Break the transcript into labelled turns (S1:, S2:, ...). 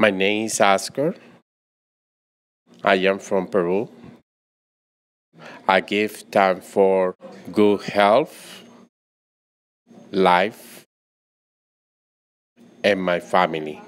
S1: My name is Oscar. I am from Peru. I give time for good health, life, and my family.